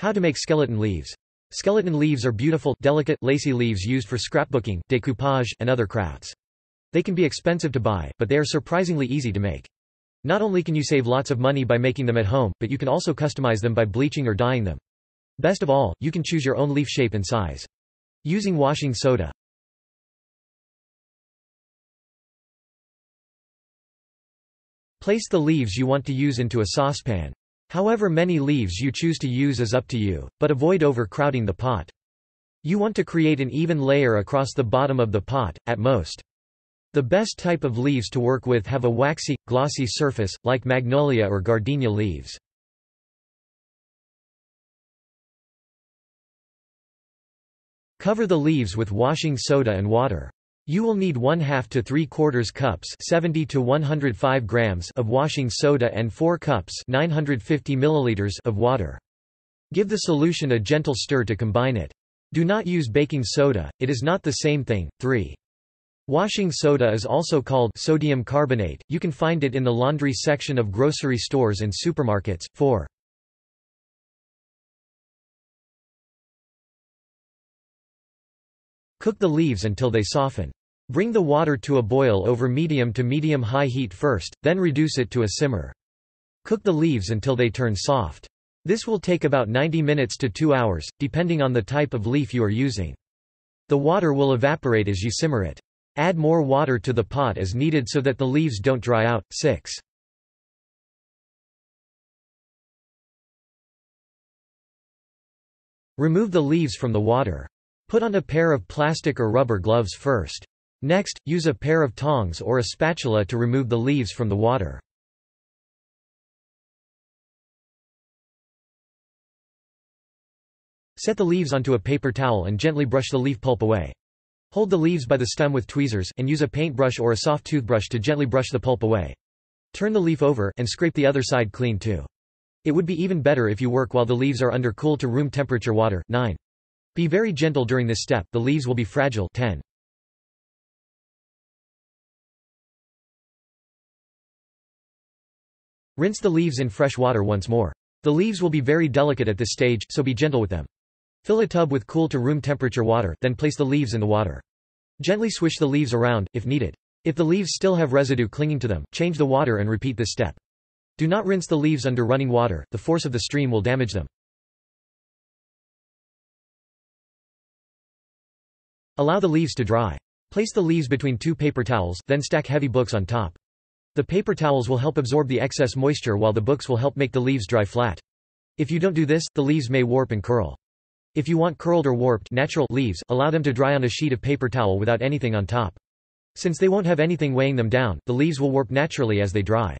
How to make skeleton leaves. Skeleton leaves are beautiful, delicate, lacy leaves used for scrapbooking, decoupage, and other crafts. They can be expensive to buy, but they are surprisingly easy to make. Not only can you save lots of money by making them at home, but you can also customize them by bleaching or dyeing them. Best of all, you can choose your own leaf shape and size. Using washing soda. Place the leaves you want to use into a saucepan. However many leaves you choose to use is up to you, but avoid overcrowding the pot. You want to create an even layer across the bottom of the pot, at most. The best type of leaves to work with have a waxy, glossy surface, like magnolia or gardenia leaves. Cover the leaves with washing soda and water. You will need 1 half to 3 quarters cups 70 to 105 grams of washing soda and 4 cups 950 milliliters of water. Give the solution a gentle stir to combine it. Do not use baking soda, it is not the same thing. 3. Washing soda is also called sodium carbonate, you can find it in the laundry section of grocery stores and supermarkets. 4. Cook the leaves until they soften. Bring the water to a boil over medium to medium-high heat first, then reduce it to a simmer. Cook the leaves until they turn soft. This will take about 90 minutes to 2 hours, depending on the type of leaf you are using. The water will evaporate as you simmer it. Add more water to the pot as needed so that the leaves don't dry out. 6. Remove the leaves from the water. Put on a pair of plastic or rubber gloves first. Next, use a pair of tongs or a spatula to remove the leaves from the water. Set the leaves onto a paper towel and gently brush the leaf pulp away. Hold the leaves by the stem with tweezers, and use a paintbrush or a soft toothbrush to gently brush the pulp away. Turn the leaf over, and scrape the other side clean too. It would be even better if you work while the leaves are under cool to room temperature water. 9. Be very gentle during this step, the leaves will be fragile 10. Rinse the leaves in fresh water once more. The leaves will be very delicate at this stage, so be gentle with them. Fill a tub with cool to room temperature water, then place the leaves in the water. Gently swish the leaves around, if needed. If the leaves still have residue clinging to them, change the water and repeat this step. Do not rinse the leaves under running water, the force of the stream will damage them. Allow the leaves to dry. Place the leaves between two paper towels, then stack heavy books on top. The paper towels will help absorb the excess moisture while the books will help make the leaves dry flat. If you don't do this, the leaves may warp and curl. If you want curled or warped natural leaves, allow them to dry on a sheet of paper towel without anything on top. Since they won't have anything weighing them down, the leaves will warp naturally as they dry.